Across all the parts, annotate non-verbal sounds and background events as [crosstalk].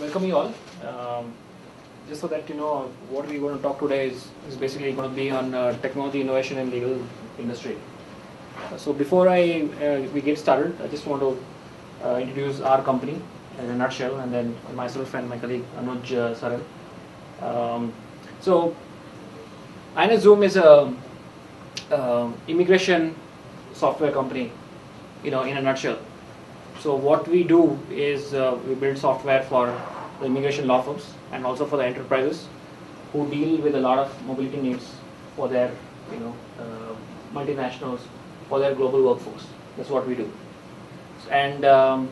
welcome you all. Um, just so that you know, what we're going to talk today is, is basically going to be on uh, technology innovation in legal industry. So before I uh, we get started, I just want to uh, introduce our company in a nutshell, and then myself and my colleague Anuj uh. Um, so, Zoom is a um immigration software company, you know, in a nutshell. So what we do is uh, we build software for the immigration law firms and also for the enterprises who deal with a lot of mobility needs for their, you know, uh, multinationals, for their global workforce. That's what we do. And um,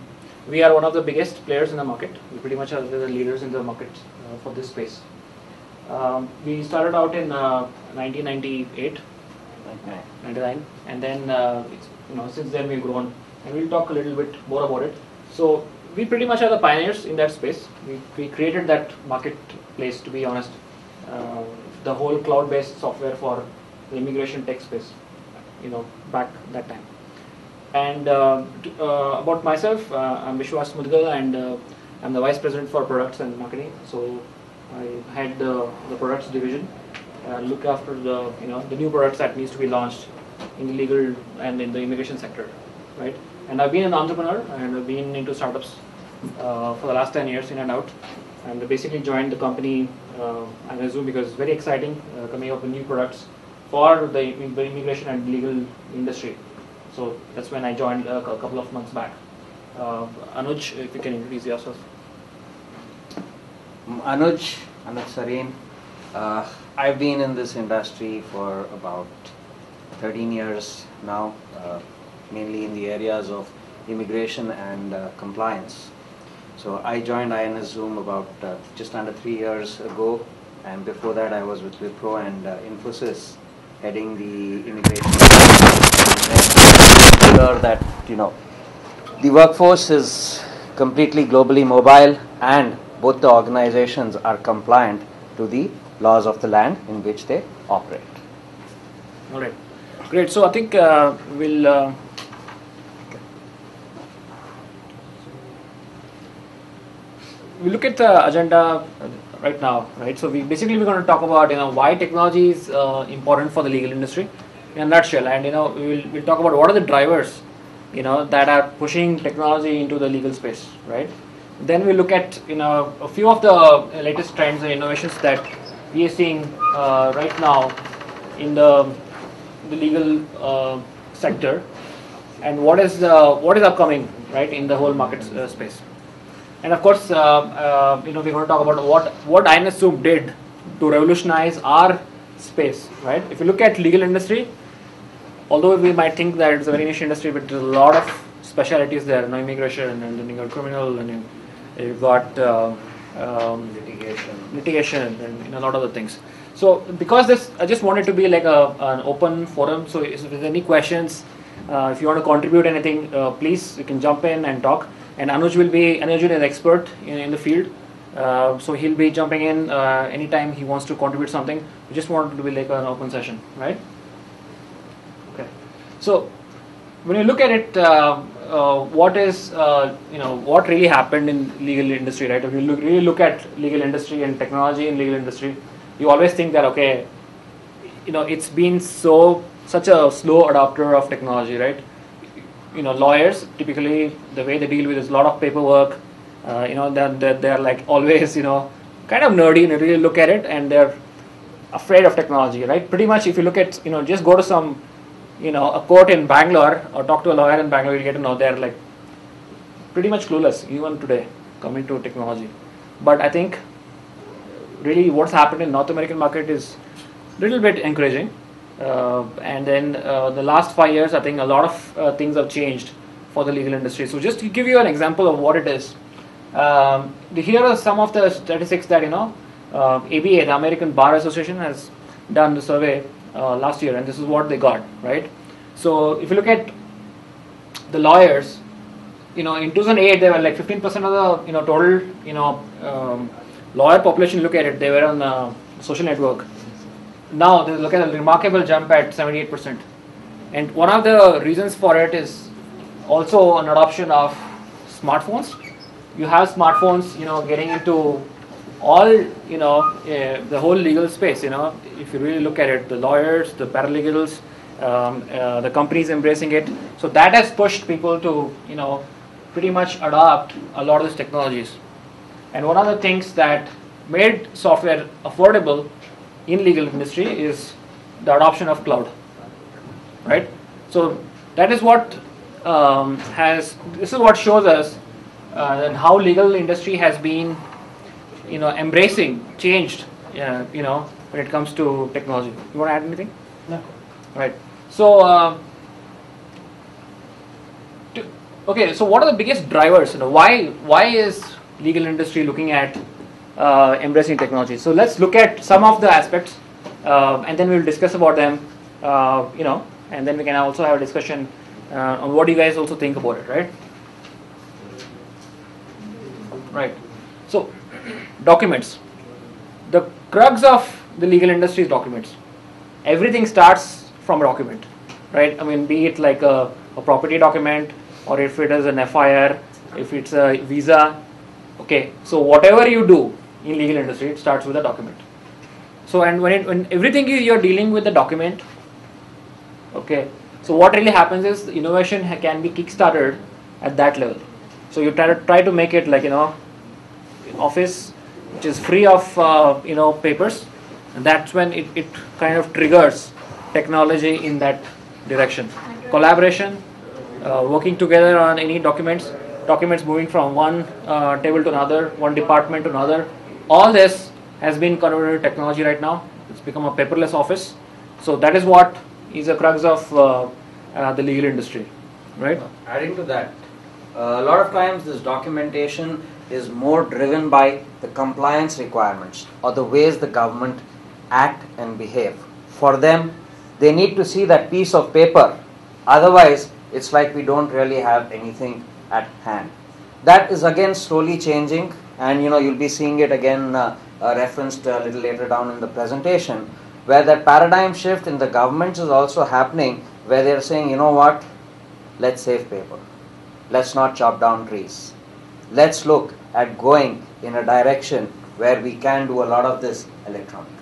we are one of the biggest players in the market. We pretty much are the leaders in the market uh, for this space. Um, we started out in uh, 1998, 99, and then uh, it's, you know since then we've grown and we'll talk a little bit more about it. So we pretty much are the pioneers in that space. We, we created that marketplace, to be honest, uh, the whole cloud-based software for the immigration tech space, you know, back that time. And uh, uh, about myself, uh, I'm Vishwas Mudagal and uh, I'm the Vice President for Products and Marketing. So I head the, the products division, uh, look after the, you know, the new products that needs to be launched in the legal and in the immigration sector, right? And I've been an entrepreneur and I've been into startups uh, for the last 10 years in and out. And I basically joined the company uh, and Zoom because it's very exciting uh, coming up with new products for the immigration and legal industry. So that's when I joined a couple of months back. Uh, Anuj, if you can introduce yourself. Anuj, Anuj Sareen. Uh, I've been in this industry for about 13 years now. Uh, mainly in the areas of immigration and uh, compliance. So I joined INSZoom about uh, just under three years ago, and before that I was with Wipro and uh, Infosys, heading the immigration. That you know the workforce is completely globally mobile, and both the organizations are compliant to the laws of the land in which they operate. All right, great. So I think uh, we'll we look at the agenda right now, right? So we basically we're going to talk about you know why technology is uh, important for the legal industry in a nutshell, and you know we'll we'll talk about what are the drivers, you know, that are pushing technology into the legal space, right? Then we look at you know a few of the latest trends and innovations that we are seeing uh, right now in the the legal uh, sector, and what is the what is upcoming, right, in the whole market uh, space. And of course, uh, uh, you know, we're going to talk about what what INS did to revolutionize our space, right? If you look at legal industry, although we might think that it's a very niche industry, but there's a lot of specialities there. You know, immigration, and then you got criminal, and you, have got uh, um, litigation, litigation, and you know, a lot of other things. So because this, I just wanted to be like a, an open forum. So if there's any questions, uh, if you want to contribute anything, uh, please you can jump in and talk and Anuj will be Anuj is an expert in, in the field. Uh, so he'll be jumping in uh, anytime he wants to contribute something. We just want it to be like an open session, right? Okay. So when you look at it, uh, uh what is uh, you know what really happened in legal industry, right? If you look, really look at legal industry and technology in legal industry, you always think that okay, you know it's been so such a slow adopter of technology, right? You know lawyers typically the way they deal with is a lot of paperwork. Uh, you know they're, they're, they're like always you know kind of nerdy and really look at it and they're afraid of technology right? Pretty much if you look at you know just go to some you know a court in bangalore or talk to a lawyer in bangalore you get to know they're like pretty much clueless even today coming to technology. But i think really what's happened in north american market is a little bit encouraging and then uh, the last five years, I think a lot of uh, things have changed for the legal industry. So just to give you an example of what it is, um, here are some of the statistics that you know ABA, the American Bar Association, has done the survey last year, and this is what they got, right? So if you look at the lawyers, you know, in 2008 they were like 15% of the you know total you know um, lawyer population. Look at it, they were on the social network now look at a remarkable jump at 78%. And one of the reasons for it is also an adoption of smartphones, you have smartphones, you know, getting into all, you know, uh, the whole legal space. You know, if you really look at it, the lawyers, the paralegals, um, uh, the companies embracing it. So that has pushed people to, you know, pretty much adopt a lot of these technologies. And one of the things that made software affordable in legal industry is the adoption of cloud, right? So that is what um, has. This is what shows us uh, that how legal industry has been, you know, embracing, changed, uh, you know, when it comes to technology. You want to add anything? No. Right. So, uh, to, okay. So, what are the biggest drivers? You know, why why is legal industry looking at uh, embracing technology? So, let's look at some of the aspects, uh, and then we'll discuss about them. Uh, you know, and then we can also have a discussion uh, on what do you guys also think about it. Right. Right. So, documents. The crux of the legal industry is documents. Everything starts from a document, right? I mean, be it like a, a property document, or if it is an FIR, if it's a visa. Okay, so whatever you do in legal industry, it starts with a document. So, and when it, when everything is you're dealing with the document, okay. So what really happens is innovation can be kickstarted at that level. So you try to try to make it like you know, office which is free of uh, you know papers, and that's when it, it kind of triggers technology in that direction. Collaboration, uh, working together on any documents, documents moving from one uh, table to another, one department to another. All this has been converted to technology right now. It's become a paperless office. So that is what is the crux of uh, uh, the legal industry, right? Adding to that, a lot of times this documentation is more driven by the compliance requirements or the ways the government act and behave. For them, they need to see that piece of paper. Otherwise, it's like we don't really have anything at hand. That is again slowly changing, and you know you'll be seeing it again uh, uh, referenced a little later down in the presentation, where that paradigm shift in the governments is also happening, where they're saying, you know what, let's save paper. Let's not chop down trees. Let's look at going in a direction where we can do a lot of this electronically.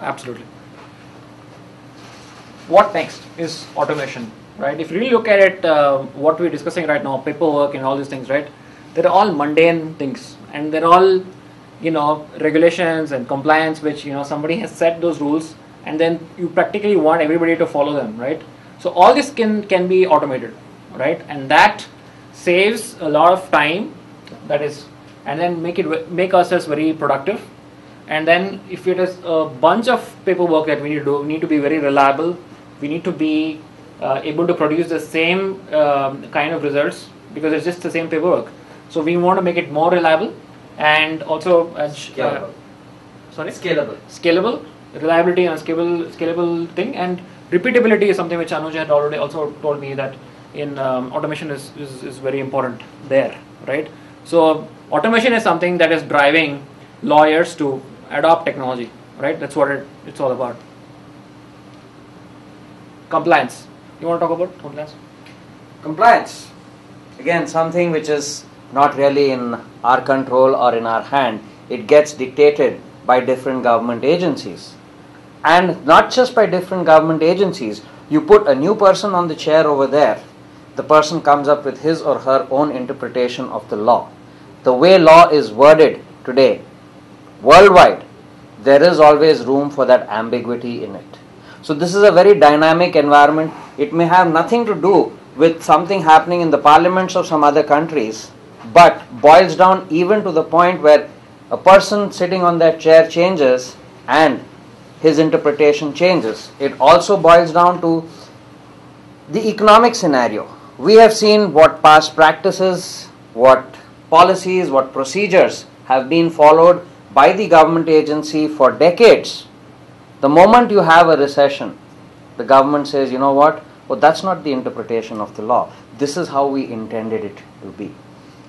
Absolutely. What next is automation, right? If you really look at it, uh, what we're discussing right now, paperwork and all these things, right? They're all mundane things, and they're all, you know, regulations and compliance, which you know somebody has set those rules, and then you practically want everybody to follow them, right? So all this can can be automated, right? And that saves a lot of time. That is, and then make it make ourselves very productive and then if it is a bunch of paperwork that we need to do we need to be very reliable we need to be uh, able to produce the same um, kind of results because it's just the same paperwork so we want to make it more reliable and also uh, uh, Scalable. sorry Scalable. scalable reliability and scalable scalable thing and repeatability is something which Anuj had already also told me that in um, automation is, is, is very important there right so automation is something that is driving lawyers to adopt technology right that's what it, it's all about compliance you want to talk about compliance Compliance. Again, something which is not really in our control or in our hand. It gets dictated by different government agencies. And not just by different government agencies. You put a new person on the chair over there, the person comes up with his or her own interpretation of the law. The way law is worded today, worldwide, there is always room for that ambiguity in it. So, this is a very dynamic environment. It may have nothing to do with something happening in the parliaments of some other countries, but boils down even to the point where a person sitting on that chair changes and his interpretation changes. It also boils down to the economic scenario. We have seen what past practices, what policies, what procedures have been followed by the government agency for decades. The moment you have a recession, the government says, you know what, well, that's not the interpretation of the law. This is how we intended it to be.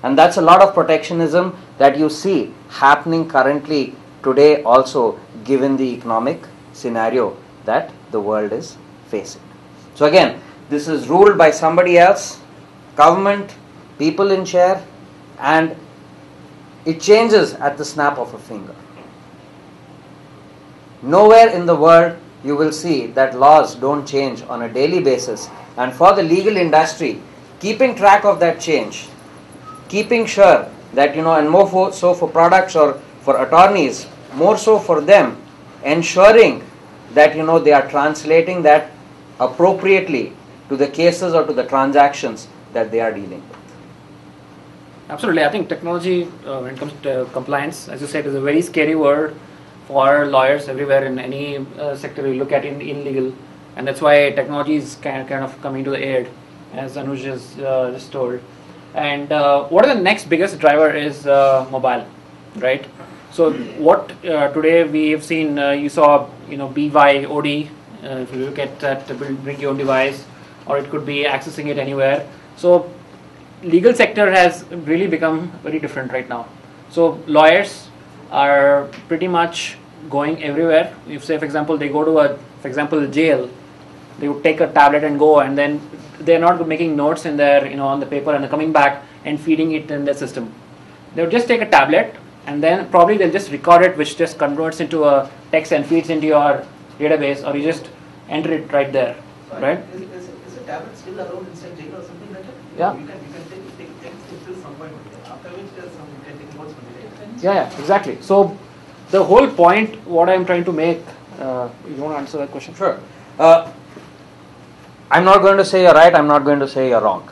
And that's a lot of protectionism that you see happening currently today, also given the economic scenario that the world is facing. So, again, this is ruled by somebody else, government, people in chair, and it changes at the snap of a finger. Nowhere in the world you will see that laws don't change on a daily basis. And for the legal industry, keeping track of that change, keeping sure that, you know, and more for, so for products or for attorneys, more so for them, ensuring that, you know, they are translating that appropriately to the cases or to the transactions that they are dealing with. Absolutely, I think technology, uh, when it comes to compliance, as you said, is a very scary word for lawyers everywhere in any uh, sector you look at in, in legal, and that's why technology is kind, kind of coming to the aid, as Anuj has uh, just told. And uh, what are the next biggest driver is uh, mobile, right? So what uh, today we have seen, you saw, you know, BYOD. If you look at that, bring your own device, or it could be accessing it anywhere. So legal sector has really become very different right now. So lawyers are pretty much going everywhere. If say for example they go to a for example jail, they would take a tablet and go and then they're not making notes in their you know on the paper and they're coming back and feeding it in the system. They would just take a tablet and then probably they'll just record it which just converts into a text and feeds into your database or you just enter it right there. Sorry, right? Is, is, is a tablet still around inside jail or something like that? Yeah. You can, you can take, take text till some point, after which there's some, you can take notes from it. Yeah, yeah, exactly. So the whole point, what I'm trying to make, uh, you want to answer that question? Sure. Uh, I'm not going to say you're right, I'm not going to say you're wrong.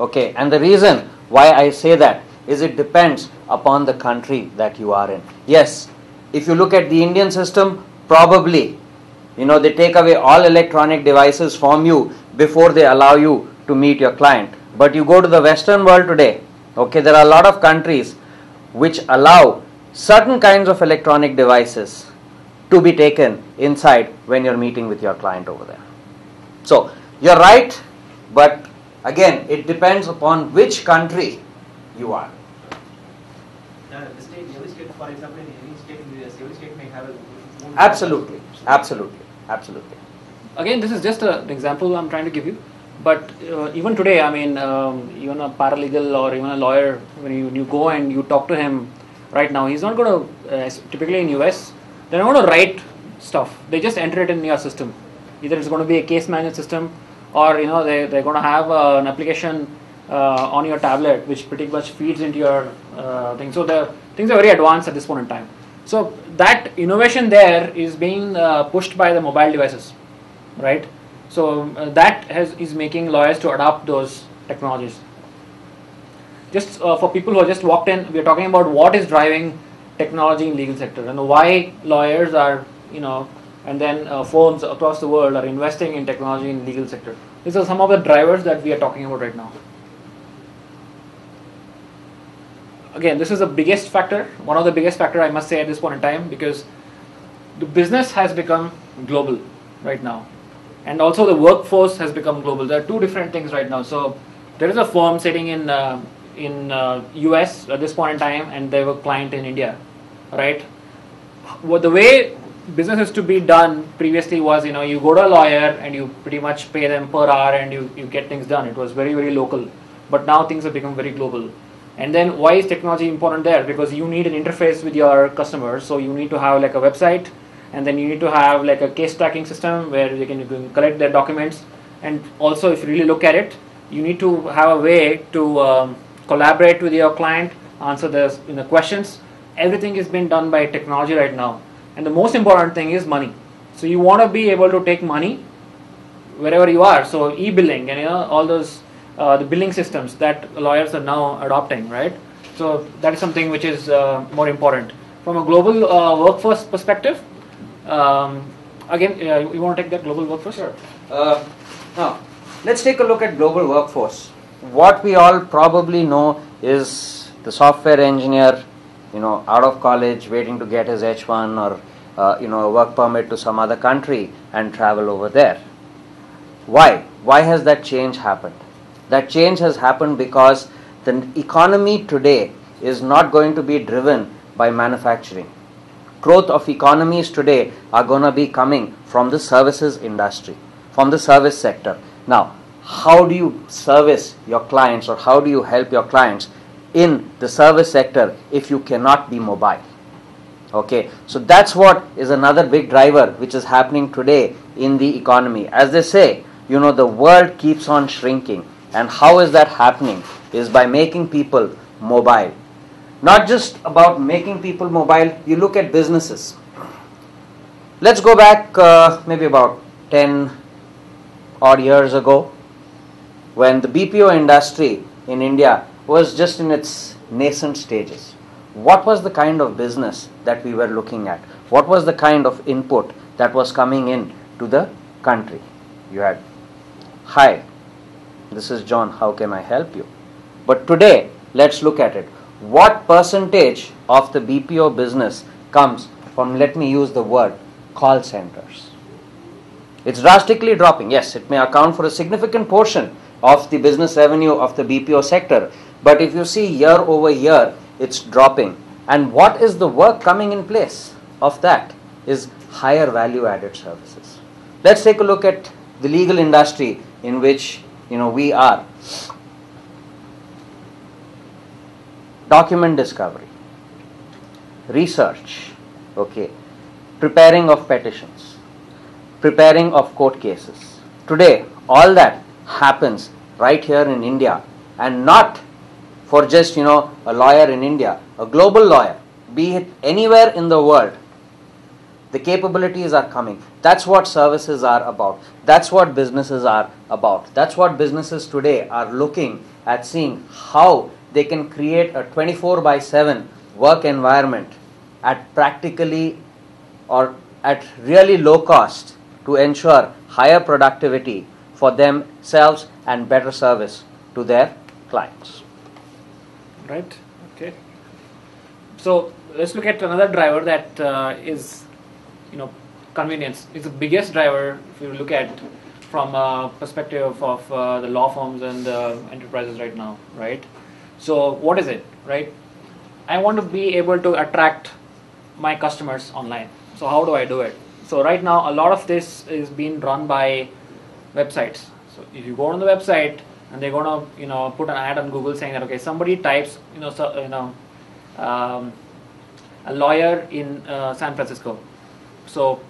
Okay, and the reason why I say that is it depends upon the country that you are in. Yes, if you look at the Indian system, probably, you know, they take away all electronic devices from you before they allow you to meet your client. But you go to the Western world today, okay, there are a lot of countries which allow certain kinds of electronic devices to be taken inside when you're meeting with your client over there. So, you're right, but again, it depends upon which country you are. Yeah, state, state, for example, in state in the US, every state may have Absolutely, absolutely, absolutely. Again, this is just a, an example I'm trying to give you. But uh, even today, I mean, um, even a paralegal or even a lawyer, when you, when you go and you talk to him right now, he's not going to, uh, typically in US, they're not going to write stuff. They just enter it in your system. Either it's going to be a case management system or, you know, they, they're going to have uh, an application uh, on your tablet which pretty much feeds into your uh, thing. So the things are very advanced at this point in time. So that innovation there is being uh, pushed by the mobile devices, right? So uh, that has is making lawyers to adopt those technologies. Just uh, for people who have just walked in, we are talking about what is driving technology in legal sector and why lawyers are, you know, and then uh, firms across the world are investing in technology in legal sector. These are some of the drivers that we are talking about right now. Again, this is the biggest factor, one of the biggest factor I must say at this point in time because the business has become global right now and also the workforce has become global. There are two different things right now. So there is a firm sitting in uh, in uh, US at this point in time, and they have a client in India, right? What the way business used to be done previously was, you know, you go to a lawyer and you pretty much pay them per hour, and you you get things done. It was very very local, but now things have become very global. And then why is technology important there? Because you need an interface with your customers, so you need to have like a website and then you need to have like a case tracking system where you can, you can collect their documents and also if you really look at it you need to have a way to um, collaborate with your client answer the you know, questions everything is being done by technology right now and the most important thing is money so you want to be able to take money wherever you are so e-billing and you know all those uh, the billing systems that lawyers are now adopting right so that is something which is uh, more important from a global uh, workforce perspective um, again, uh, you want to take that global workforce? Sure. Uh, now, let's take a look at global workforce. What we all probably know is the software engineer, you know, out of college, waiting to get his H1 or uh, you know a work permit to some other country and travel over there. Why? Why has that change happened? That change has happened because the economy today is not going to be driven by manufacturing growth of economies today are going to be coming from the services industry, from the service sector. Now, how do you service your clients or how do you help your clients in the service sector if you cannot be mobile. Okay, so that's what is another big driver which is happening today in the economy. As they say, you know, the world keeps on shrinking. And how is that happening? Is by making people mobile. Not just about making people mobile, you look at businesses. Let's go back uh, maybe about 10 odd years ago when the BPO industry in India was just in its nascent stages. What was the kind of business that we were looking at? What was the kind of input that was coming in to the country? You had, hi, this is John, how can I help you? But today, let's look at it. What percentage of the BPO business comes from, let me use the word, call centers? It's drastically dropping. Yes, it may account for a significant portion of the business revenue of the BPO sector, but if you see year over year, it's dropping. And what is the work coming in place of that? Is higher value added services. Let's take a look at the legal industry in which you know we are. Document discovery, research, okay, preparing of petitions, preparing of court cases. Today, all that happens right here in India and not for just you know a lawyer in India, a global lawyer, be it anywhere in the world. The capabilities are coming. That's what services are about. That's what businesses are about. That's what businesses today are looking at seeing how they can create a 24 by 7 work environment at practically or at really low cost to ensure higher productivity for themselves and better service to their clients. Right. Okay. So let's look at another driver that uh, is, you know, convenience. It's the biggest driver if you look at from a perspective of uh, the law firms and uh, enterprises right now, right? So what is it, right? I want to be able to attract my customers online. So how do I do it? So right now, a lot of this is being run by websites. So if you go on the website and they're gonna, you know, put an ad on Google saying that okay, somebody types, you know, so, you know, um, a lawyer in uh, San Francisco. So,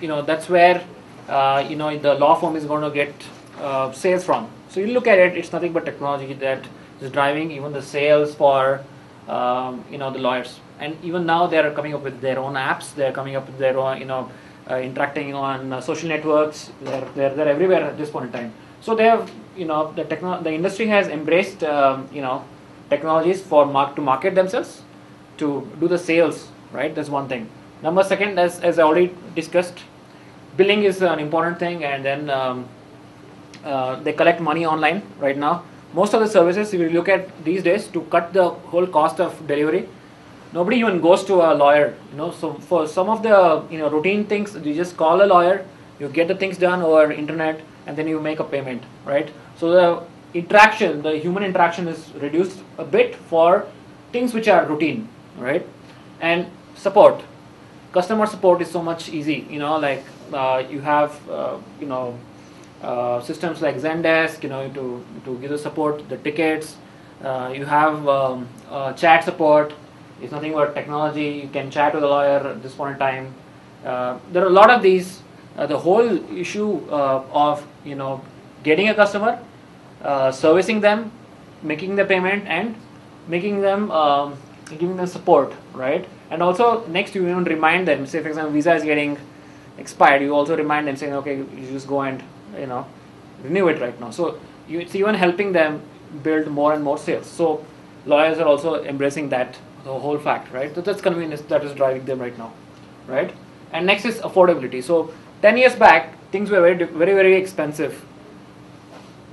you know, that's where, uh, you know, the law firm is going to get uh, sales from. So you look at it, it's nothing but technology that is driving even the sales for, um, you know, the lawyers. And even now they are coming up with their own apps. They're coming up with their own, you know, uh, interacting on uh, social networks. They're, they're, they're everywhere at this point in time. So they have, you know, the techno- the industry has embraced, um, you know, technologies for mark to market themselves, to do the sales, right? That's one thing. Number second, as, as I already discussed, billing is an important thing, and then um, uh, they collect money online right now. Most of the services, you look at these days, to cut the whole cost of delivery, nobody even goes to a lawyer. You know, so for some of the you know routine things, you just call a lawyer, you get the things done over internet, and then you make a payment, right? So the interaction, the human interaction is reduced a bit for things which are routine, right? And support, customer support is so much easy. You know, like uh, you have uh, you know uh, systems like Zendesk, you know, to to give the support, the tickets. Uh, you have um, uh, chat support. It's nothing but technology. You can chat with a lawyer at this point in time. Uh, there are a lot of these. Uh, the whole issue uh, of you know getting a customer, uh, servicing them, making the payment, and making them um, giving them support, right? And also next you even remind them. Say for example, visa is getting expired. You also remind them saying, okay, you just go and you know renew it right now. So you, it's even helping them build more and more sales. So lawyers are also embracing that the whole fact, right? So that's convenience that is driving them right now, right? And next is affordability. So 10 years back, things were very, very, very expensive.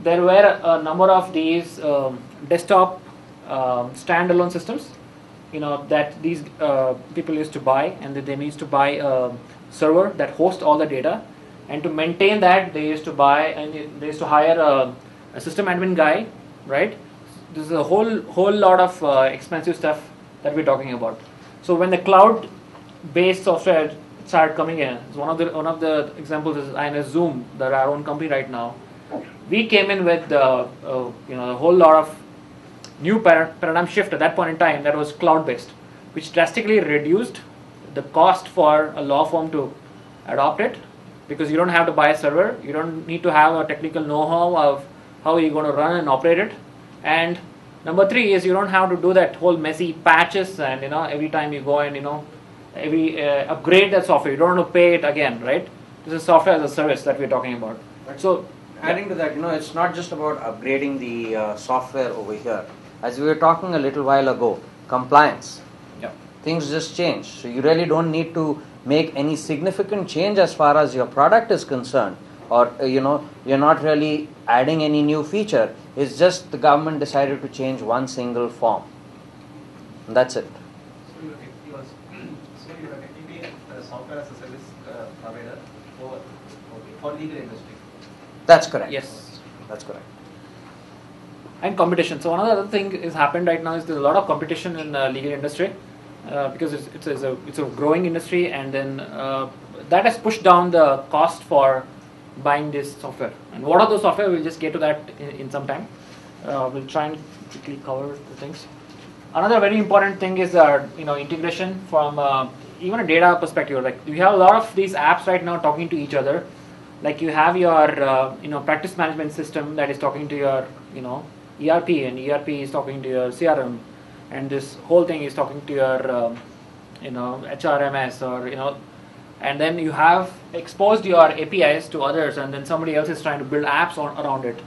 There were a number of these um, desktop um, standalone systems, you know, that these uh, people used to buy, and that they used to buy a server that hosts all the data. And to maintain that, they used to buy and they used to hire a, a system admin guy, right? This is a whole whole lot of uh, expensive stuff that we're talking about. So when the cloud-based software started coming in, one of the one of the examples is INSZoom, that our own company right now. We came in with uh, uh, you know a whole lot of new paradigm shift at that point in time that was cloud based, which drastically reduced the cost for a law firm to adopt it because you don't have to buy a server, you don't need to have a technical know how of how you're going to run and operate it. And number three is you don't have to do that whole messy patches and you know every time you go and you know every uh, upgrade that software you don't have to pay it again, right? This is software as a service that we're talking about. So Adding to that, you know, it's not just about upgrading the uh, software over here. As we were talking a little while ago, compliance. yeah. Things just change. So you really don't need to make any significant change as far as your product is concerned. Or, uh, you know, you're not really adding any new feature. It's just the government decided to change one single form. And that's it. So you are, you are, so you are technically a software as a service uh, provider for, okay, for legal industry. That's correct. Yes. That's correct. and competition. So one of the other thing is happened right now is there's a lot of competition in the legal industry uh, because it's, it's, it's, a, it's a growing industry and then uh, that has pushed down the cost for buying this software. And what are those software? We'll just get to that in, in some time. Uh, we'll try and quickly cover the things. Another very important thing is uh, you know integration from uh, even a data perspective. Like we have a lot of these apps right now talking to each other. Like you have your uh, you know practice management system that is talking to your you know ERP and ERP is talking to your CRM, and this whole thing is talking to your um, you know HRMS or you know, and then you have exposed your APIs to others, and then somebody else is trying to build apps on, around it.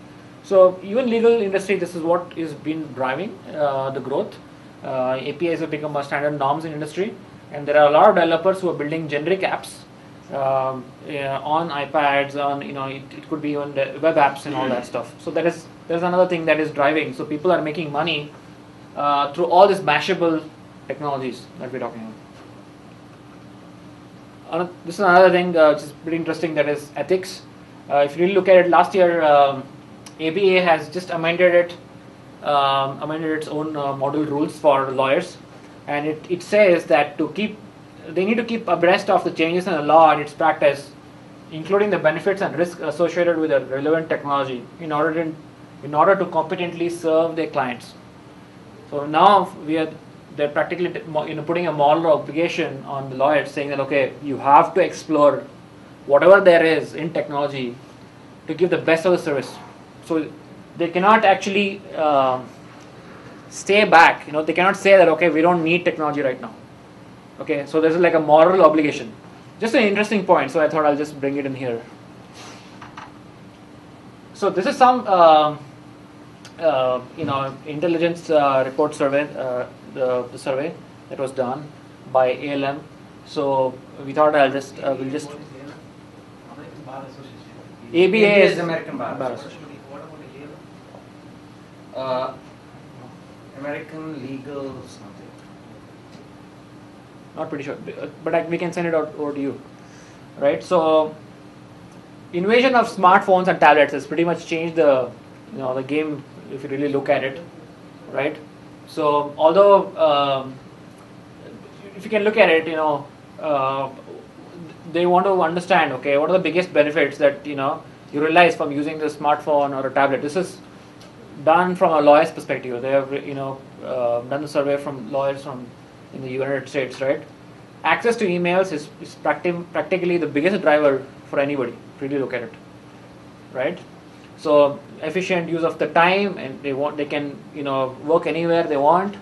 So even legal industry, this is what is been driving uh, the growth. Uh, APIs have become a standard norms in industry, and there are a lot of developers who are building generic apps um, yeah, on iPads, on you know, it, it could be on web apps and all that stuff. So that is there's another thing that is driving. So people are making money uh, through all these mashable technologies that we're talking about. This is another thing uh, which is pretty interesting. That is ethics. Uh, if you really look at it, last year um, ABA has just amended it, um, amended its own uh, model rules for lawyers, and it, it says that to keep they need to keep abreast of the changes in the law and its practice, including the benefits and risks associated with the relevant technology, in order to, in order to competently serve their clients. So now we are they're practically you know putting a moral obligation on the lawyers, saying that okay, you have to explore whatever there is in technology to give the best of the service. So they cannot actually um stay back. You know they cannot say that okay, we don't need technology right now. Okay, so there's like a moral obligation. Just an interesting point, so I thought I'll just bring it in here. So this is some, um uh, you know, intelligence uh, report survey, uh, the, the survey that was done by ALM. So we thought I'll just, uh, we'll just, What is ALM? American Bar Association. ABA ABA is is American Bar Bar Association. Uh, American legal something. Not pretty sure, but I, we can send it out over to you, right? So, invasion of smartphones and tablets has pretty much changed the, you know, the game if you really look at it, right? So, although um, if you can look at it, you know, uh, they want to understand, okay, what are the biggest benefits that you know you realize from using the smartphone or a tablet? This is done from a lawyer's perspective. They have you know uh, done the survey from lawyers from in the United States, right? Access to emails is, is practi- practically the biggest driver for anybody. Really look at it, right? So efficient use of the time, and they want they can you know work anywhere they want,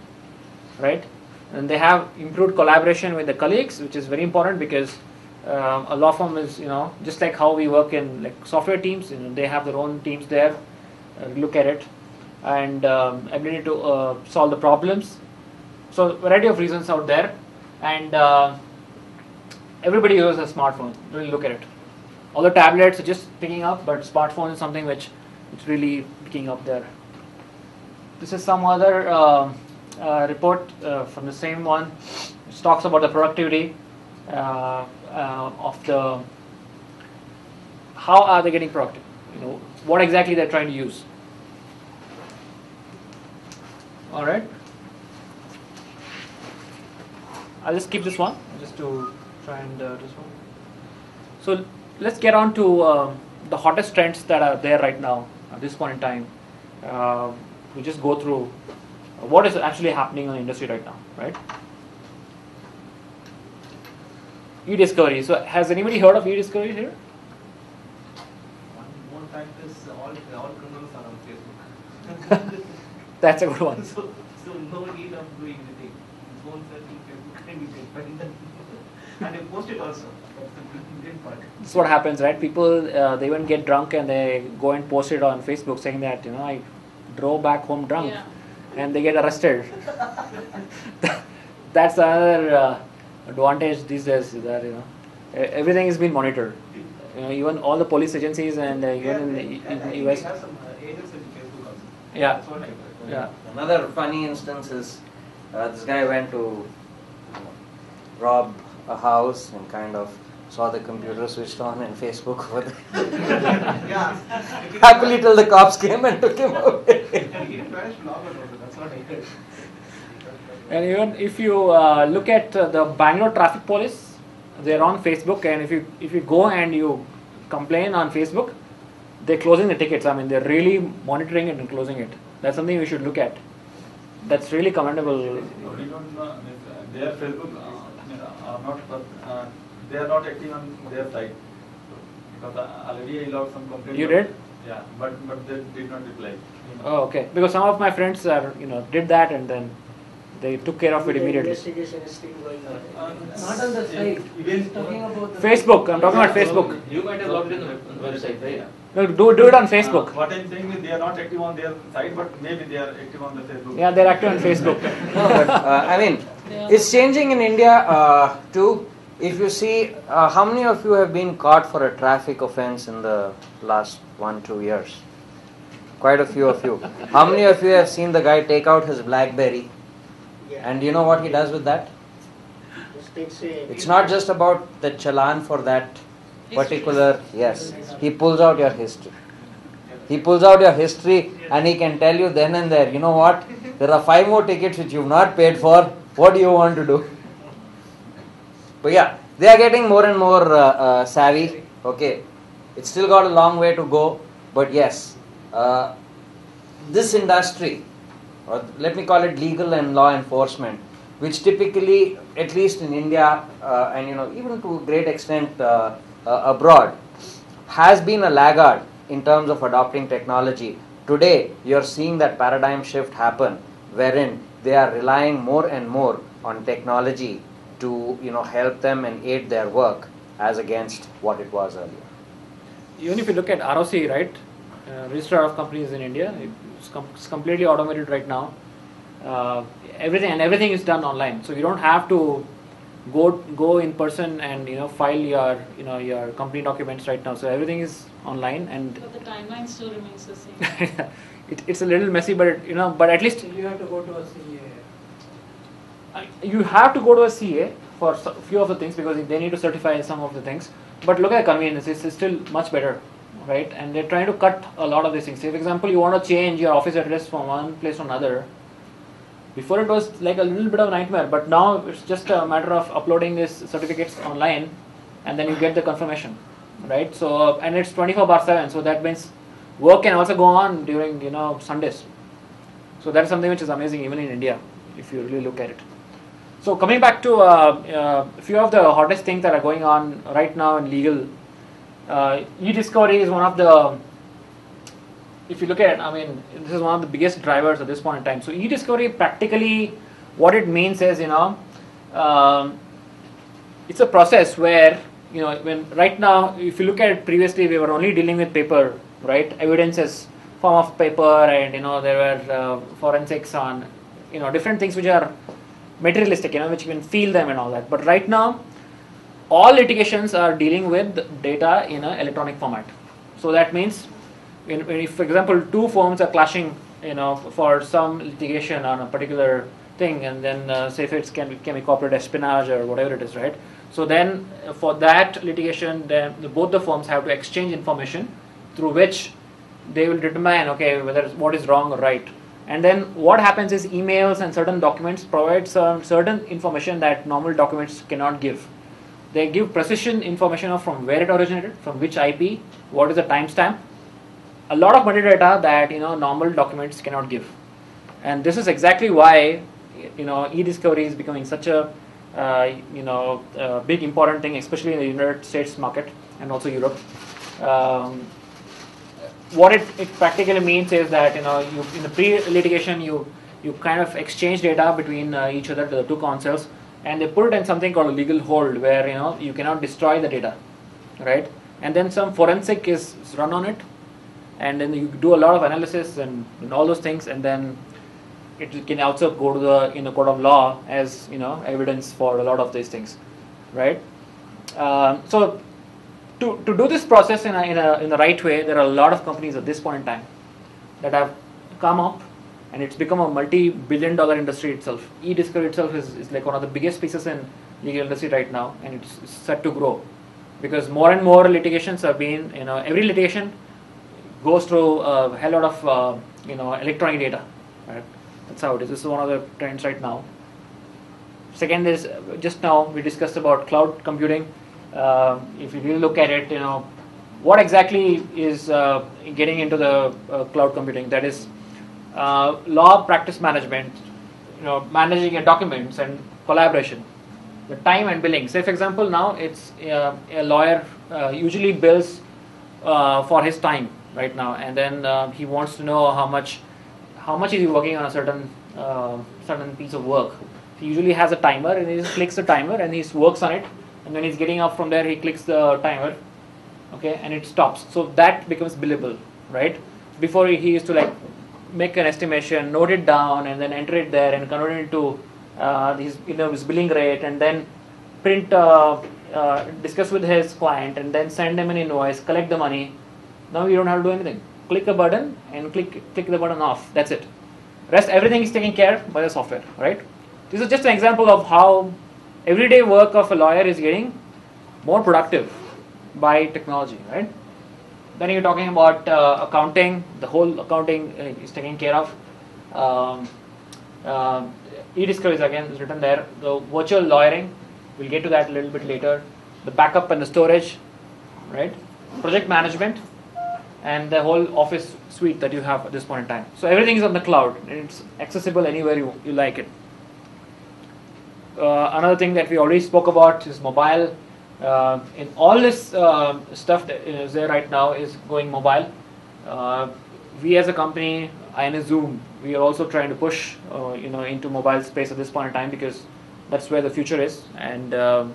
right? And they have improved collaboration with the colleagues, which is very important because um, a law firm is you know just like how we work in like software teams. You know they have their own teams there. Uh, look at it, and um, ability to uh, solve the problems. So variety of reasons out there, and uh, everybody uses a smartphone. Really look at it. All the tablets are just picking up, but smartphone is something which it's really picking up there. This is some other uh, uh, report uh, from the same one, which talks about the productivity uh, uh, of the. How are they getting productive? You know what exactly they're trying to use. All right. I'll just keep this one just to try and uh, this one. So let's get on to um the hottest trends that are there right now at this point in time. Uh, we just go through what is actually happening in the industry right now, right? E-discovery. So has anybody heard of e-discovery here? One more fact is all, all criminals are on Facebook. [laughs] That's a good one. [laughs] So, so no need of doing anything. Phone searching Facebook and you can find them. [laughs] And they post it also. That's the Indian part. This is what happens, right? People uh, they even get drunk and they go and post it on Facebook saying that you know I drove back home drunk, Yeah. and they get arrested. [laughs] That's another uh, advantage these days that you know everything is being monitored. You know, even all the police agencies and uh, even in the I- I in think US. Have some uh, in Facebook also. Yeah. That's what I heard. Yeah. Another funny instance is uh, this guy went to you know, rob a house and kind of saw the computer switched on and Facebook over there. Yeah. Happily till the cops came and took him away. And he didn't manage to log out also. That's what I heard. And even if you uh, look at uh, the Bangalore traffic police, they're on Facebook, and if you if you go and you complain on Facebook, they're closing the tickets. I mean, they're really monitoring it and closing it. That's something we should look at. That's really commendable. No, we don't know, uh, their Facebook uh, are not, but, uh, they are not active on their side. Because uh, already I logged some complaints. You but- did? Yeah, but, but they did not reply. Oh, okay. Because some of my friends are you know did that and then they took care of it The immediately. Investigation is still going on. Uh, Not on the site. Even- He's talking about the. Facebook. I'm talking about Facebook. You might have logged in on the website, right? No, do do it on Uh, Facebook. What I'm saying is they are not active on their site, but maybe they are active on the Facebook. Yeah, they're active on Facebook. [laughs] No, but uh, I mean, it's changing in India uh, too. If you see, uh, how many of you have been caught for a traffic offense in the last one, two years? Quite a few of you. [laughs] How many of you have seen the guy take out his Blackberry? Yeah. And you know what he does with that? Just takes a- It's not just about the challan for that particular, yes. He pulls out your history. He pulls out your history and he can tell you then and there, you know what? [laughs] There are five more tickets which you've not paid for. What do you want to do? But yeah, they are getting more and more uh, uh, savvy. Okay, it's still got a long way to go, but yes, uh, this industry, or let me call it legal and law enforcement, which typically, at least in India, uh, and you know even to a great extent uh, uh, abroad, has been a laggard in terms of adopting technology. Today, you're seeing that paradigm shift happen, wherein they are relying more and more on technology to you know help them and aid their work as against what it was earlier. even if you look at ROC, right, uh, Registrar of Companies in India, it's, com- it's completely automated right now. Uh, everything and everything is done online, so you don't have to go go in person and you know file your you know your company documents right now. So everything is online, and But the timeline still remains the same. [laughs] it, it's a little messy, but it, you know, but at least you have to go to a CA. you have to go to a CA for a few of the things because they need to certify some of the things. But look at the convenience; it's, still much better, right? And they're trying to cut a lot of these things. Say, for example, you want to change your office address from one place to another. Before it was like a little bit of a nightmare, but now it's just a matter of uploading these certificates online, and then you get the confirmation, right? So and it's 24 bar 7, so that means work can also go on during you know Sundays. So that's something which is amazing even in India if you really look at it. So coming back to uh, uh, a few of the hottest things that are going on right now in legal, uh, e-discovery is one of the. If you look at I mean, this is one of the biggest drivers at this point in time. So e-discovery practically, what it means is, you know, um, it's a process where you know when right now, if you look at it previously, we were only dealing with paper, right? Evidences, form of paper, and you know there were uh, forensics on, you know, different things which are materialistic, you know, which you can feel them and all that. But right now, all litigations are dealing with data in an electronic format. So that means, when, when if, for example, two firms are clashing, you know, for some litigation on a particular thing, and then uh, say if it can be, can be corporate espionage or whatever it is, right? So then, uh, for that litigation, then the, both the firms have to exchange information through which they will determine, okay, whether what is wrong or right. And then what happens is emails and certain documents provide some certain information that normal documents cannot give. They give precision information of from where it originated, from which IP, what is the timestamp, a lot of metadata that you know normal documents cannot give. and this is exactly why you know e-discovery is becoming such a uh, you know uh, big important thing, especially in the United States market and also Europe. Um, what it, it practically means is that you know you in the pre-litigation you you kind of exchange data between uh, each other the two counsels and they put it in something called a legal hold where you know you cannot destroy the data right? And then some forensic is, is run on it and then you do a lot of analysis and, and all those things and then it can also go to the in the court of law as you know evidence for a lot of these things right? Um, so to, to do this process in a, in, a, in the right way there are a lot of companies at this point in time that have come up and it's become a multi-billion dollar industry itself. E-discovery itself is, is like one of the biggest pieces in legal industry right now and it's, it's set to grow. Because more and more litigations have been you know every litigation goes through a hell lot of uh, you know electronic data right? That's how it is. This is one of the trends right now. Second is uh, just now we discussed about cloud computing uh, if you really look at it you know what exactly is uh, getting into the uh, cloud computing? That is uh, law practice management you know managing your documents and collaboration the time and billing. Say for example now it's uh, a lawyer uh, usually bills for his time right now and then he wants to know how much how much is he working on a certain certain piece of work. He usually has a timer and he just clicks the timer and he works on it and when he's getting up from there he clicks the timer okay and it stops. So that becomes billable right? Before he used to like make an estimation note it down and then enter it there and convert it into uh, his you know his billing rate and then print uh, uh, discuss with his client and then send them an invoice collect the money. Now you don't have to do anything. Click a button and click click the button off. That's it. Rest everything is taken care by the software right? This is just an example of how everyday work of a lawyer is getting more productive by technology right? Then you're talking about uh, accounting the whole accounting uh, is taken care of. Um, uh, e-discovery is again written there. The virtual lawyering we'll get to that a little bit later. The backup and the storage right? Project management and the whole office suite that you have at this point in time. So everything is on the cloud. And it's accessible anywhere you, you like it another thing that we already spoke about is mobile. Uh, in all this uh, stuff that is there right now is going mobile. Uh, we as a company INSZoom we are also trying to push uh, you know into mobile space at this point in time because that's where the future is. And um,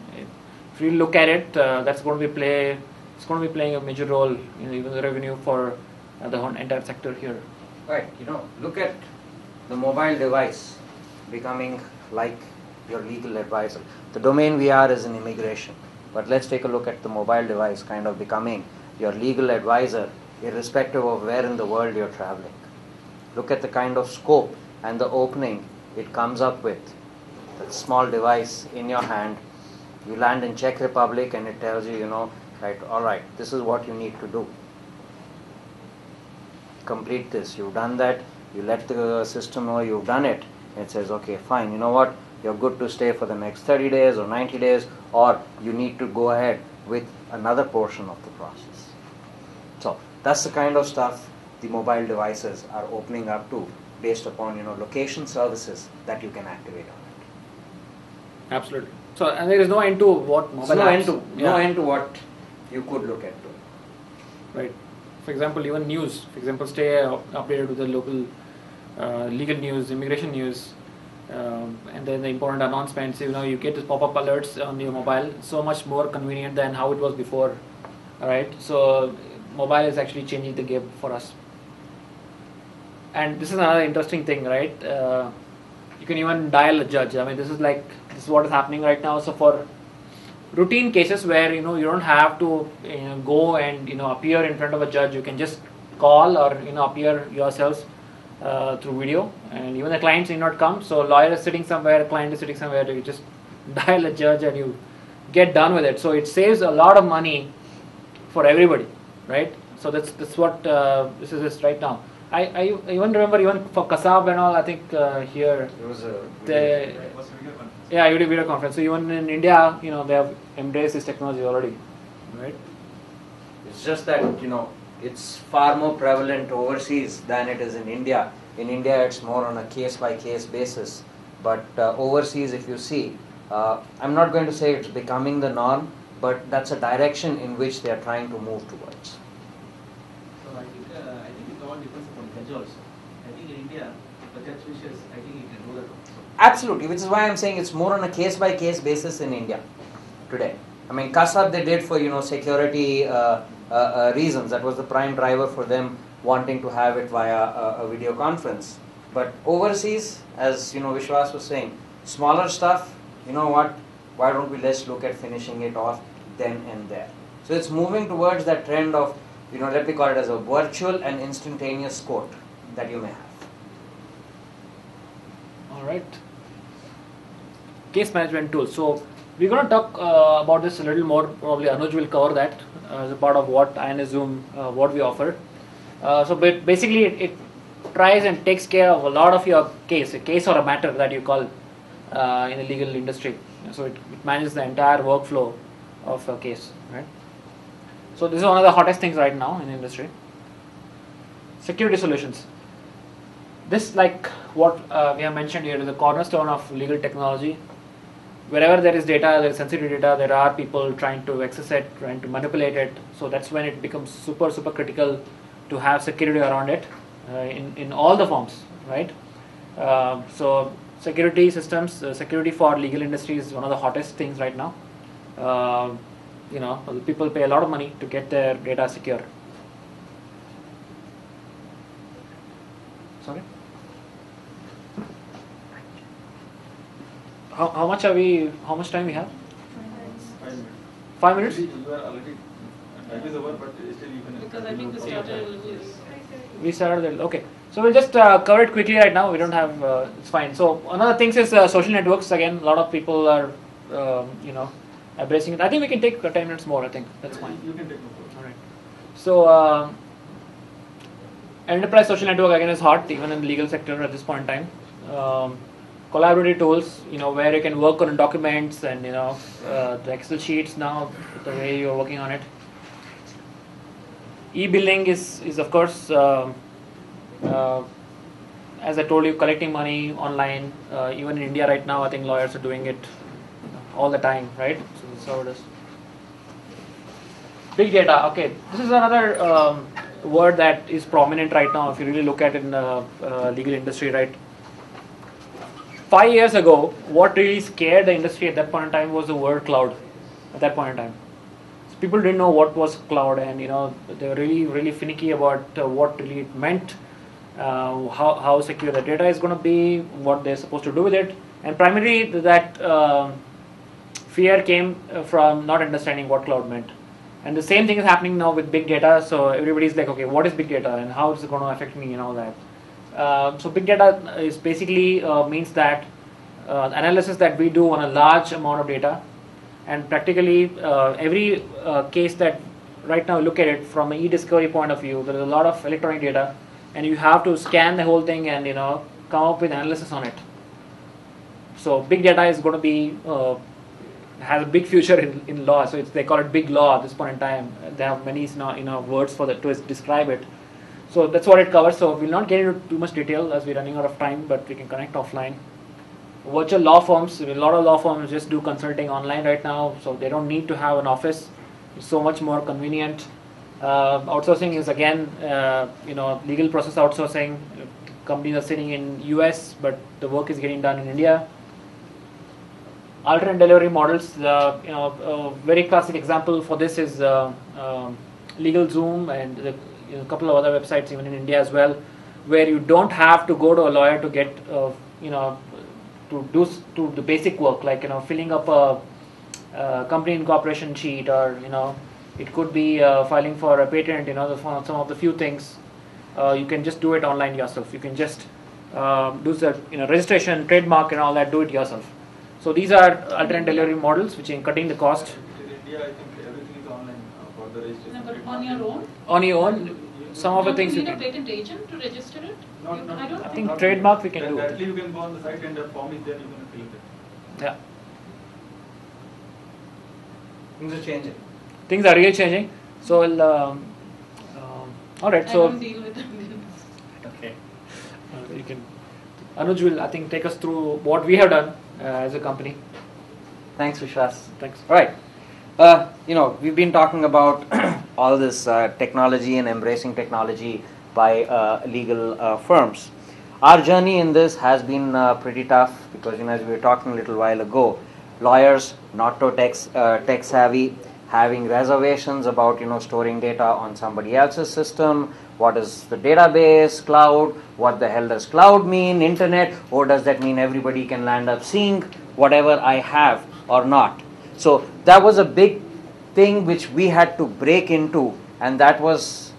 if you look at it uh, that's going to be play it's going to be playing a major role in even the revenue for uh, the whole entire sector here. Right, you know, look at the mobile device becoming like your legal advisor. The domain we are is in immigration, but let's take a look at the mobile device kind of becoming your legal advisor, irrespective of where in the world you're traveling. Look at the kind of scope and the opening it comes up with. That small device in your hand, you land in Czech Republic and it tells you, you know, right, all right, this is what you need to do complete this. You've done that. You let the system know you've done it. It says, okay, fine. You know what? You're good to stay for the next 30 days or 90 days, or you need to go ahead with another portion of the process. So that's the kind of stuff the mobile devices are opening up to, based upon you know location services that you can activate on it. absolutely so and there is no end to what mobile So no apps, end to no end to what you could look at. right for example even news for example stay updated with the local uh, legal news immigration news um, and then the important announcements you know you get the pop-up alerts on your mobile so much more convenient than how it was before right? So mobile is actually changing the game for us. And this is another interesting thing right? Uh, you can even dial a judge. I mean this is like this is what is happening right now. So for routine cases where you know you don't have to you know, go and you know appear in front of a judge you can just call or you know appear yourselves uh, through video and even the clients need not come so lawyer is sitting somewhere client is sitting somewhere you just [laughs] dial a judge and you get done with it so it saves a lot of money for everybody right so that's that's what uh, this is this right now I, I even remember even for Kasab and all I think uh, here It was a the It was a video conference. yeah, you do video conference. So even in India, you know, they have embraced this technology already, right? It's just that, you know, it's far more prevalent overseas than it is in India. In India, it's more on a case by case basis. But uh, overseas, if you see, uh, I'm not going to say it's becoming the norm, but that's a direction in which they are trying to move towards. So I think, uh, I think it all depends upon also. I think in India, the wishes, I think he can do that also. Absolutely, which is why I'm saying it's more on a case by case basis in India today. I mean, Kasab they did for you know security uh, reasons. That was the prime driver for them wanting to have it via a, a video conference. But overseas, as you know, Vishwas was saying, smaller stuff. You know what? Why don't we let's look at finishing it off then and there? So it's moving towards that trend of you know let me call it as a virtual and instantaneous quote that you may have. All right. Case management tools. So we're going to talk uh, about this a little more. Probably Anuj will cover that as a part of what Zoom, uh, what we offer. Uh, so ba- basically, it, it tries and takes care of a lot of your case, a case or a matter that you call uh, in the legal industry. So it, it manages the entire workflow of a case, right? So this is one of the hottest things right now in industry. Security solutions. This, like what uh, we have mentioned here, is the cornerstone of legal technology. Wherever there is data, there is sensitive data, there are people trying to access it, trying to manipulate it. So that's when it becomes super, super critical to have security around it uh, in, in all the forms, right? Uh, so security systems, uh, security for legal industry is one of the hottest things right now. Uh, you know, people pay a lot of money to get their data secure. Sorry. How, how much are we? How much time we have? Five minutes. Five minutes. You are already, time is over, but still you can. Because I think we started a little. We started. The, okay. So we'll just uh, cover it quickly right now. We don't have. Uh, it's fine. So another thing is uh, social networks. Again, a lot of people are, um, you know, embracing it. I think we can take uh, ten minutes more. I think that's fine. You can take more. problem. All right. So, um, enterprise social network again is hot, even in the legal sector at this point in time. Um, collaborative tools, you know, where you can work on documents and you know uh, the Excel sheets now, the way you're working on it. E-billing is is of course, um uh, as I told you, collecting money online. Uh, even in India right now, I think lawyers are doing it all the time, right? So this is how it is. Big data. Okay, this is another um, word that is prominent right now. If you really look at it in the uh, legal industry, right? Five years ago, what really scared the industry at that point in time was the word cloud. At that point in time, so people didn't know what was cloud, and you know they were really, really finicky about uh, what really it meant, uh, how how secure the data is going to be, what they're supposed to do with it, and primarily that uh, fear came uh, from not understanding what cloud meant. And the same thing is happening now with big data. So everybody's like, okay, what is big data and how is it going to affect me and all that. Uh, so big data is basically uh, means that uh, analysis that we do on a large amount of data, and practically uh, every uh, case that right now look at it from an e-discovery point of view, there is a lot of electronic data, and you have to scan the whole thing and you know come up with analysis on it. So big data is going to be uh, has a big future in, in law. So it's, they call it big law at this point in time. They have many you know words for that to describe it. So that's what it covers. So we'll not get into too much detail as we're running out of time, but we can connect offline. Virtual law firms. A lot of law firms just do consulting online right now, so they don't need to have an office. It's so much more convenient. Uh, outsourcing is again, uh, you know, legal process outsourcing. Companies are sitting in US, but the work is getting done in India alternate delivery models. Uh, you know, a very classic example for this is uh, um, LegalZoom and the, you know, a couple of other websites even in India as well, where you don't have to go to a lawyer to get uh, you know to do to the basic work like you know filling up a, a company incorporation sheet or you know it could be uh, filing for a patent. You know, the, some of the few things uh, you can just do it online yourself. You can just um, do the you know registration, trademark, and all that. Do it yourself. So these are alternate delivery models which are cutting the cost In India, I think everything is online uh, for the registration. No, but on your own? on your own. Some of the Don't things you need a can. patent agent to register it? Not- You- not- I don't I think. think trademark we can do. Directly you can go on the site and the form is there, you can fill it. Yeah, Things are changing. things are really changing. So we'll, um, um, all right. I So don't deal with them. [laughs] okay. Anuj will, I think, take us through what we have done uh, as a company. Thanks, Vishwas. Thanks. Right. Uh, you know, we've been talking about [clears throat] all this uh, technology and embracing technology by uh, legal uh, firms. Our journey in this has been uh, pretty tough because, you know, as we were talking a little while ago, lawyers not so tech, uh, tech savvy, having reservations about, you know, storing data on somebody else's system. What is the database, cloud? What the hell does cloud mean? Internet? Or does that mean everybody can land up seeing whatever I have or not? So that was a big thing which we had to break into, and that was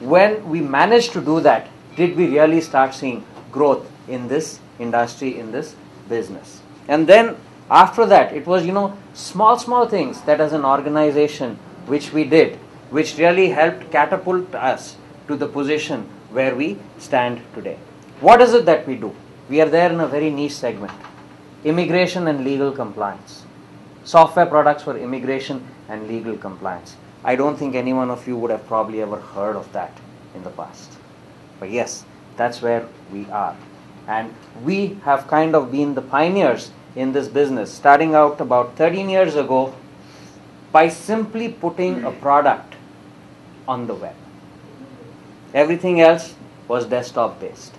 when we managed to do that, did we really start seeing growth in this industry, in this business? And then after that, it was, you know, small, small things that as an organization which we did, which really helped catapult us to the position where we stand today. What is it that we do? We are there in a very niche segment immigration and legal compliance software products for immigration and legal compliance. I don't think any one of you would have probably ever heard of that in the past. But yes, that's where we are. And we have kind of been the pioneers in this business, starting out about 13 years ago by simply putting a product on the web. Everything else was desktop based.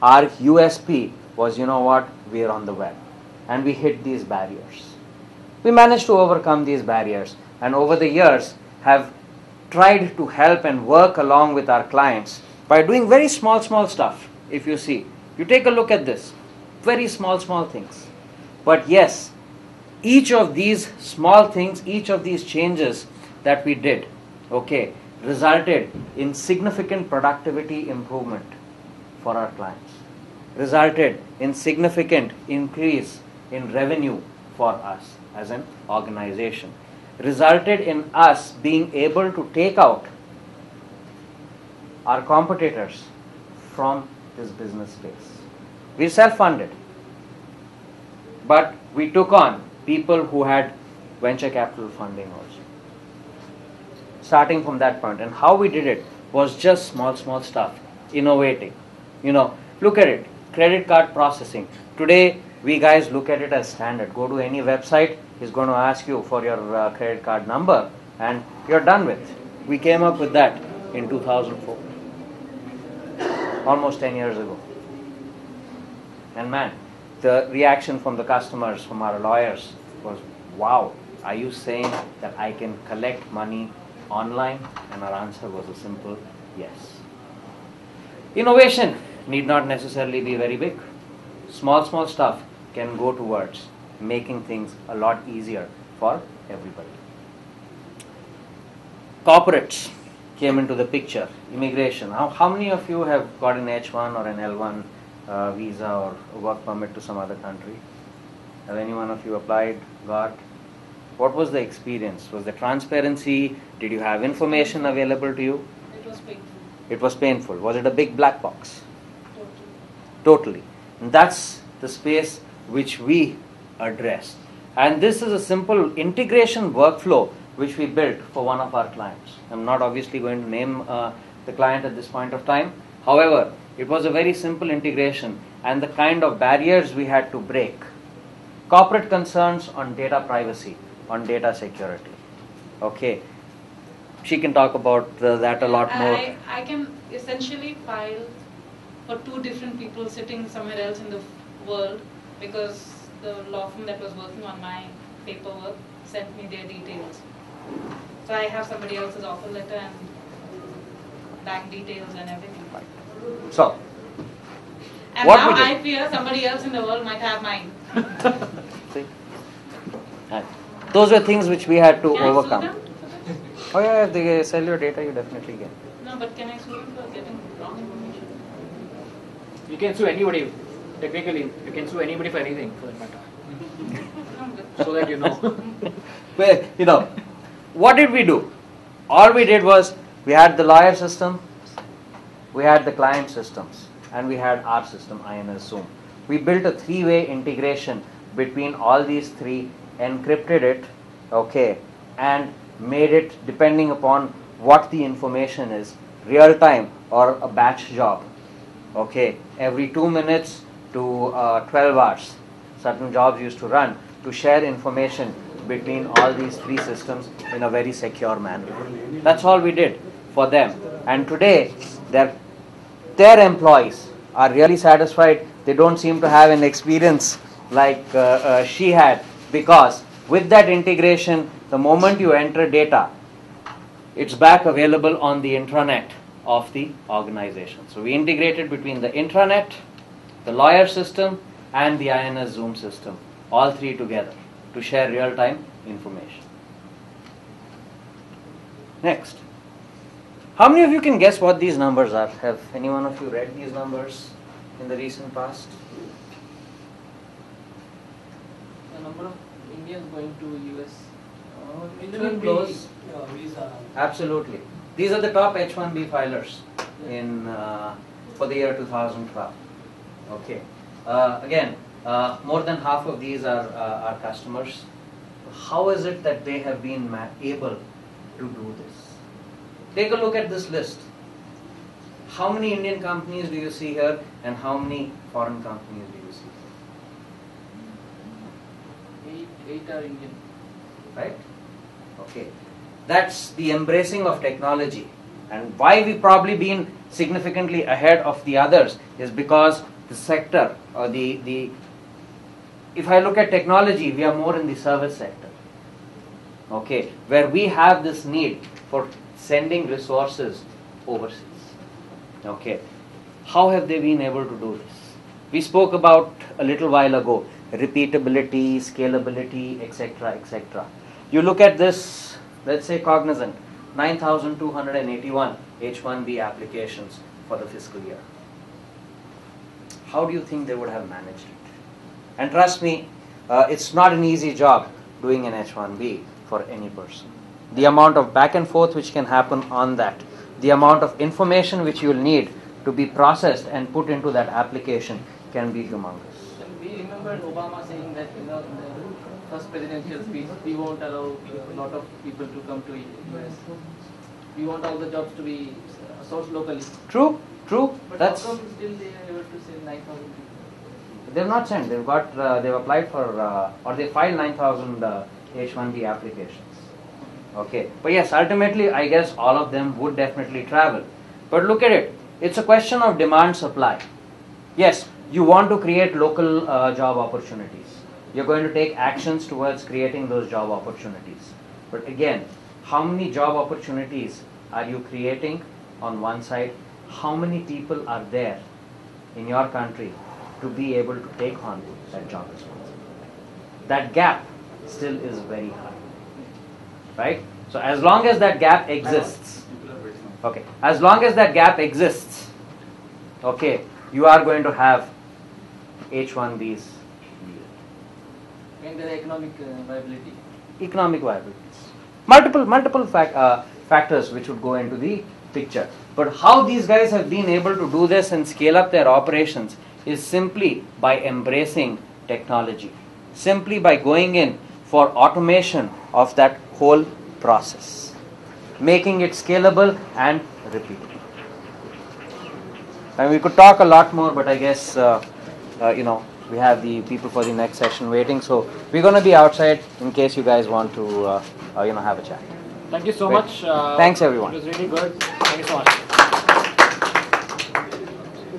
Our USP was, you know what, we're on the web. And we hit these barriers we managed to overcome these barriers and over the years have tried to help and work along with our clients by doing very small small stuff. If you see you take a look at this very small small things. But yes each of these small things each of these changes that we did okay resulted in significant productivity improvement for our clients resulted in significant increase in revenue for us as an organization resulted in us being able to take out our competitors from this business space. We're self funded, but we took on people who had venture capital funding also. Starting from that point, and how we did it was just small, small stuff, innovating. You know, look at it credit card processing. Today, we guys look at it as standard. Go to any website, he's going to ask you for your uh, credit card number, and you're done with. We came up with that in 2004, almost 10 years ago. And man, the reaction from the customers, from our lawyers, was wow, are you saying that I can collect money online? And our answer was a simple yes. Innovation need not necessarily be very big. Small, small stuff can go towards making things a lot easier for everybody. Corporates came into the picture, immigration. How, how many of you have got an H1 or an L1 uh, visa or work permit to some other country? Have any one of you applied, got? What was the experience? Was the transparency? Did you have information available to you? It was painful, It was painful. Was it a big black box? totally. Totally. And that's the space which we address. And this is a simple integration workflow which we built for one of our clients. I'm not obviously going to name uh, the client at this point of time. However, it was a very simple integration and the kind of barriers we had to break. Corporate concerns on data privacy, on data security. Okay. She can talk about uh, that a lot more. I, I can essentially file for two different people sitting somewhere else in the world because the law firm that was working on my paperwork sent me their details. So I have somebody else's offer letter and bank details and everything. So, And What now we I fear somebody else in the world might have mine. [laughs] See? And those were things which we had to Can I sue overcome. them? Oh yeah, if they sell your data, you definitely can. No, but can I sue them for getting wrong information? You can sue anybody. Technically, you can sue anybody for anything, for that matter. Mm-hmm. So that you know. [laughs] Well, you know, what did we do? All we did was we had the lawyer system, we had the client systems, and we had our system, INSZoom. We built a three-way integration between all these three, encrypted it, okay, and made it depending upon what the information is, real time or a batch job. okay, every two minutes to uh, 12 hours, certain jobs used to run to share information between all these three systems in a very secure manner. That's all we did for them. And today, their, their employees are really satisfied. They don't seem to have an experience like uh, uh, she had because with that integration, the moment you enter data, it's back available on the intranet of the organization. So we integrated between the intranet, the lawyer system, and the INSZoom system, all three together to share real time information. Next. How many of you can guess what these numbers are? Have any one of you read these numbers in the recent past? The number of Indians going to US. Uh, It it will will close. uh, visa. Absolutely. These are the top H1B filers in uh, for the year 2012. Okay. Uh, again, uh, more than half of these are uh, our customers. How is it that they have been able to do this? Take a look at this list. How many Indian companies do you see here, and how many foreign companies do you see? Eight, eight are Indian. right? Okay. That's the embracing of technology. And why we probably been significantly ahead of the others is because the sector or the, the if I look at technology, we are more in the service sector. Okay, where we have this need for sending resources overseas. Okay, how have they been able to do this? We spoke about a little while ago repeatability, scalability, etc. etc. You look at this, let's say Cognizant, 9,281 H1B applications for the fiscal year. How do you think they would have managed it? And trust me, uh, it's not an easy job doing an H1B for any person. The amount of back and forth which can happen on that, the amount of information which you'll need to be processed and put into that application can be humongous. We remember Obama saying that you know the first presidential speech, we won't allow a lot of people to come to the US. We want all the jobs to be uh, sourced locally. True, true. But That's how come still they are able to send 9,000 people? they've not sent. They've got. Uh, they've applied for uh, or they filed 9,000 uh, H1B applications. Okay, but yes, ultimately, I guess all of them would definitely travel. But look at it. It's a question of demand supply. Yes, you want to create local uh, job opportunities. You're going to take actions towards creating those job opportunities. But again, how many job opportunities are you creating on one side? How many people are there in your country to be able to take on that job responsibility? That gap still is very high. Right? So as long as that gap exists, People are waiting. Okay. As long as that gap exists, okay, you are going to have H1Bs, And the economic uh, viability. economic viability. Multiple, multiple fac- uh, factors which would go into the picture. But how these guys have been able to do this and scale up their operations is simply by embracing technology, simply by going in for automation of that whole process, making it scalable and repeatable. And we could talk a lot more, but I guess uh, uh, you know we have the people for the next session waiting, so we're going to be outside in case you guys want to uh, uh, you know have a chat. Thank you so Great. much. Uh, Thanks, everyone. It was really good. Thank you so much.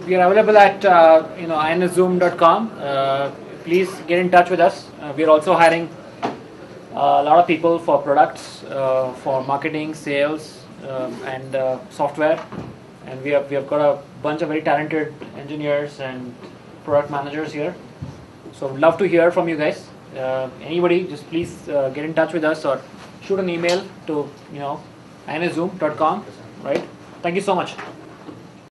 We are available at uh, you know inszoom.com. Uh, please get in touch with us. Uh, we are also hiring a lot of people for products, uh, for marketing, sales, um, and uh, software. And we have we have got a bunch of very talented engineers and product managers here. So love to hear from you guys. Uh, anybody, just please uh, get in touch with us or shoot an email to you know inszoom.com. Right. Thank you so much.